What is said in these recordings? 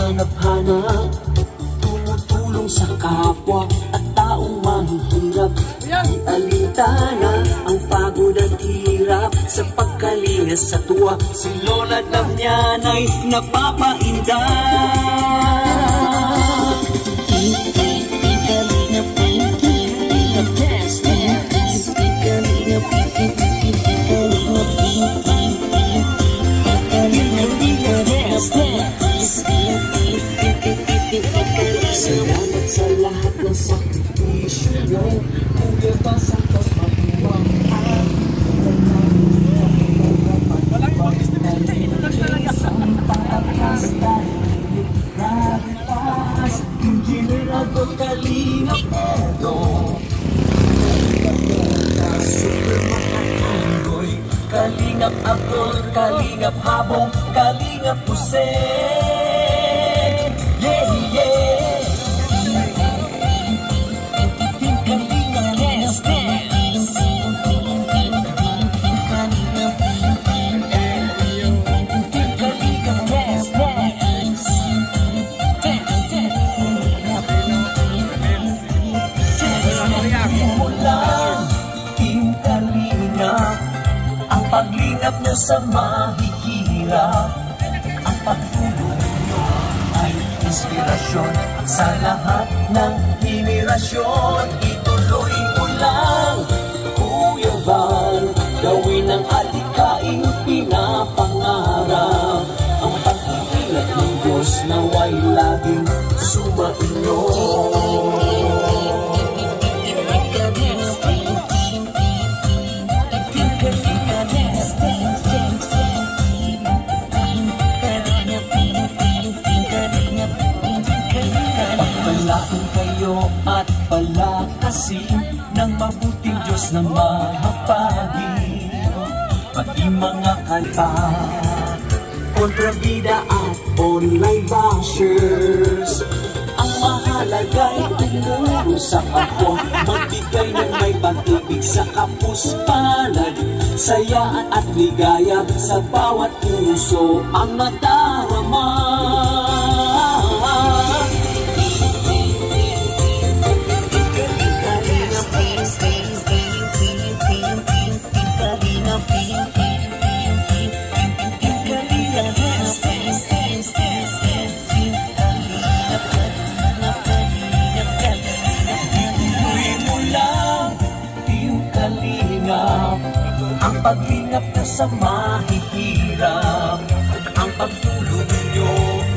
Hanap-hanap Tumutulong sa kapwa At taong mahihirap Di alintana Ang pagod at hirap. Sa pagkalinga sa tuwa Si Lola Damian ay napapainda. Salamat Kalingap Abdul, Kalingap Habong, Kalingap Hussein nyo sa mahihirap Ang pagtulong nyo ay inspirasyon Sa lahat ng henerasyon. Ituloy palakasin ng mabuting Diyos na mahapagin. Pati mga kanta kontrabida at online bashers. Ang mahalaga'y tumulong sa kapwa Magbigay ng may pag-ibig sa kapuspalad Saya at ligaya sa bawat puso ang nadarama paglingap na sa mahihirap. Ang pagtulong nyo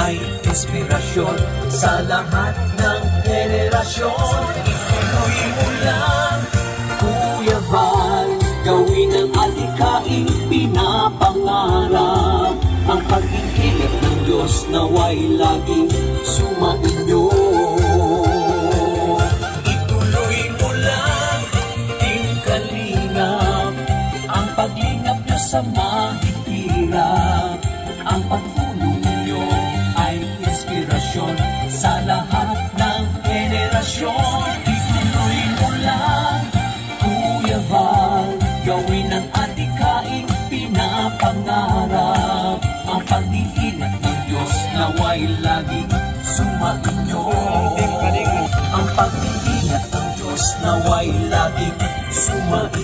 ay inspirasyon Sa lahat ng henerasyon. Ituloy mo lang, Kuya Val Gawin ang alikaing pinapangarap. Ang pagkikilip ng Diyos naway laging sumainyo sa mahihirap Ang pagtulong nyo ay inspirasyon Sa lahat ng henerasyon. Ituloy mo lang, Kuya Val. Gawin ang adikaing pinapangarap. Ang pag-iingat ng Diyos naway laging sumainyo. Ang pag-iingat ng Diyos naway laging sumainyo